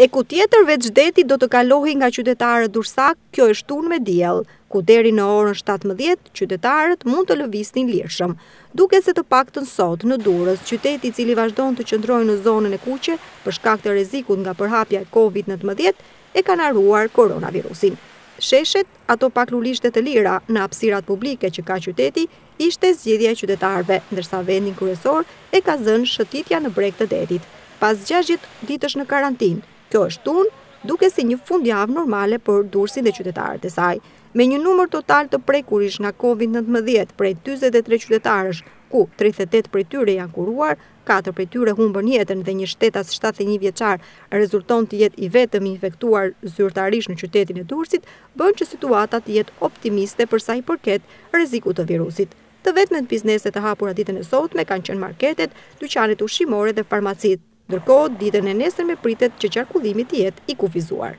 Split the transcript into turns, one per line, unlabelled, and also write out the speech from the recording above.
E ku tjetër veç detit do të kalohej nga qytetarët durrsakë kjo e shtunë me diell, ku deri në orën shtatëmbëdhjetë qytetarët mund të lëviznin lirshëm. Duket se të paktën sot, në Durrës, qyteti i cili vazhdon të qëndrojë në zonën e kuqe për shkak të rrezikut nga përhapja e Covid nëntëmbëdhjetë, e kanë harruar koronavirusin. Sheshet, ato pak lulishte të lira në hapësirat publike që ka qyteti, ishte zgjidhja e qytetarëve, ndërsa vendin kryesor e ka zënë shëtitja në breg të detit, pas gjashtëdhjetë ditësh në karantinë, kjo e shtunë dukej si një fundjavë normale për Durrësin dhe qytetarët e saj. Me një numër total të prekurish nga Covid nëntëmbëdhjetë prej dyzet e tre qytetarësh, ku tridhjetë e tetë prej tyre janë kuruar, katër prej tyre humbën jetën dhe një shtetas shtatëdhjetë e një vjeçar rezulton të jetë i vetmi i infektuar zyrtarisht në qytetin e Durrësit, bën që situata të jetë optimiste për sa i përket rrezikut të virusit. Të vetmet biznese të hapura ditën e sotme kanë qenë marketet, dyqanet ushqimore dhe farmacitë. Ndërkohë, ditën e nesërme pritet që qarkullimi të jetë i kufizuar.